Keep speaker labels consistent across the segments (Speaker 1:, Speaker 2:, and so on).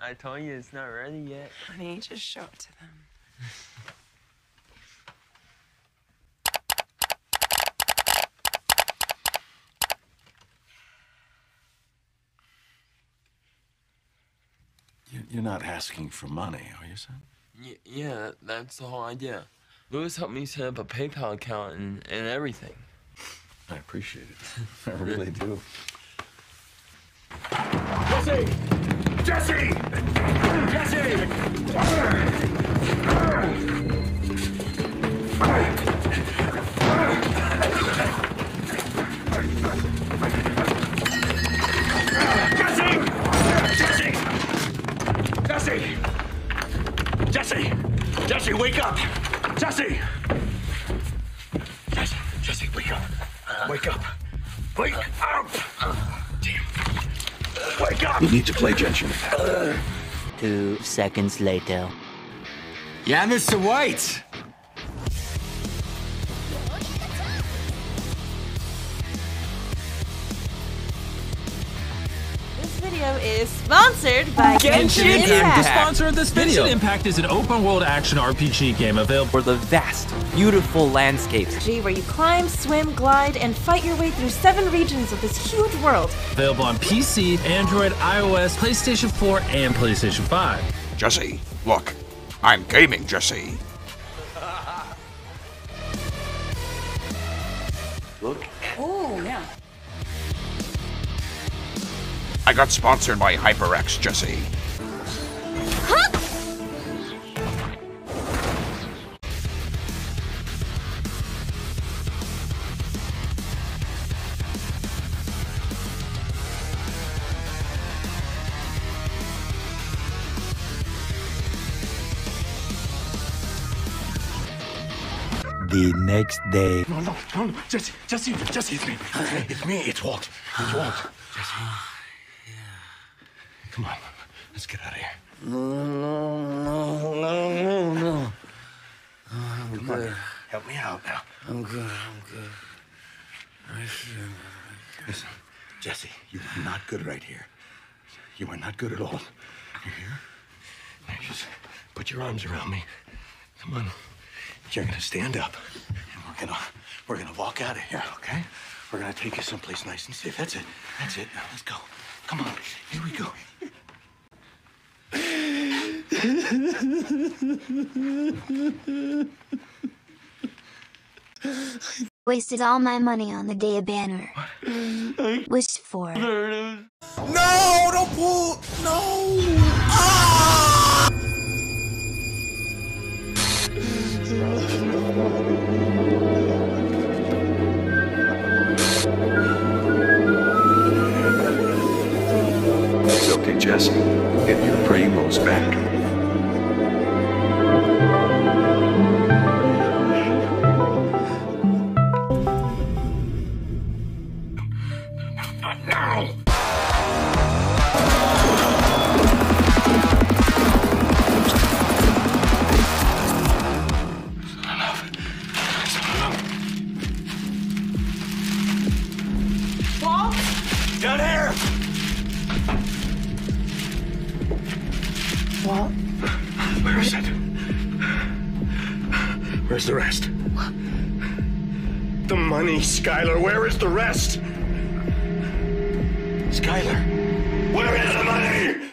Speaker 1: I told you it's not ready yet.
Speaker 2: Honey, just show it to them.
Speaker 3: You- You're not asking for money, are you, son?
Speaker 1: Y- yeah, that's the whole idea. Lewis helped me set up a PayPal account and, and everything.
Speaker 3: I appreciate it. I really do.
Speaker 4: Jesse! Jesse! Jesse! Jesse! Jesse! Jesse! Jesse! Jesse, wake up! Jesse! Jesse, Jesse, wake up. Wake up. Wake up! Damn. Wake up!
Speaker 3: You need to play Genshin.
Speaker 5: Two seconds later.
Speaker 4: Yeah, Mr. White!
Speaker 6: Video is sponsored by Genshin,
Speaker 7: The
Speaker 6: Impact.
Speaker 7: sponsor of this video. Genshin Impact is an open-world action RPG game available
Speaker 5: For the vast, beautiful landscapes.
Speaker 6: G, where you climb, swim, glide, and fight your way through seven regions of this huge world.
Speaker 7: available on PC, Android, iOS, PlayStation 4, and PlayStation 5.
Speaker 4: Jesse, look. I'm gaming, Jesse. Look.
Speaker 2: Oh, yeah.
Speaker 4: I got sponsored by HyperX, Jesse.
Speaker 5: The next day.
Speaker 4: No, no, no, no. Jesse, Jesse, Jesse, it's me. It's me, it's Walt. It's Walt. Jesse. Come on, let's get out of here.
Speaker 1: No, no, no.
Speaker 4: no, no. I'm on, help me out now.
Speaker 1: I'm good, I'm good.
Speaker 4: Listen, Jesse, you are not good right here. You are not good at all. You hear? Now just put your arms around me. Come on. You're gonna stand up, and we're gonna we're gonna walk out of here, okay? We're gonna take you someplace nice and safe. That's it. That's it. Now let's go. Come on. Here we go.
Speaker 8: Wasted all my money on the day of banner. What? Wished for.
Speaker 4: No! Don't pull! No!
Speaker 3: Jesse. Get your primos back.
Speaker 4: Now!
Speaker 2: Walt?
Speaker 4: Where is it? Where's the rest? The money, Skylar. Where is the rest? Skylar, where is the money?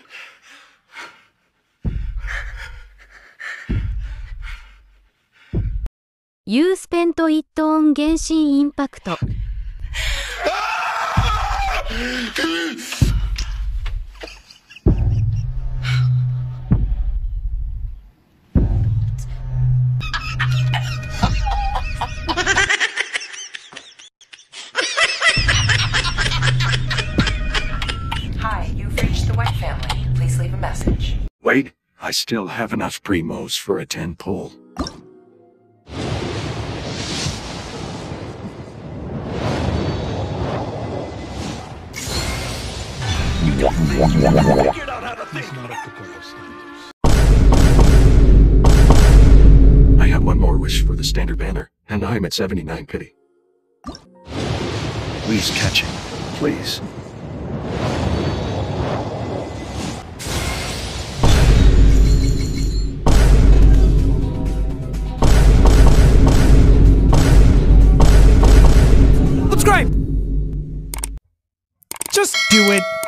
Speaker 8: You spent it on Genshin Impact.
Speaker 3: I still have enough primos for a 10 pull. I have one more wish for the standard banner, and I'm at 79 pity. Please catch him. Please.
Speaker 2: Do it.